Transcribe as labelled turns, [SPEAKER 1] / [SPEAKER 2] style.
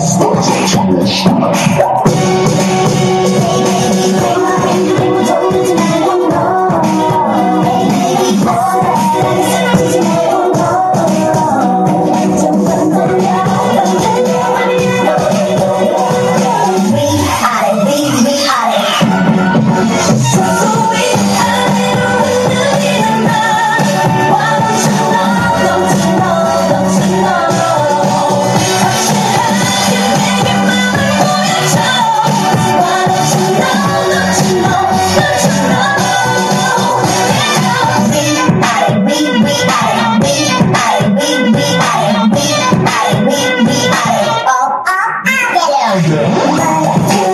[SPEAKER 1] Stop.
[SPEAKER 2] Bye.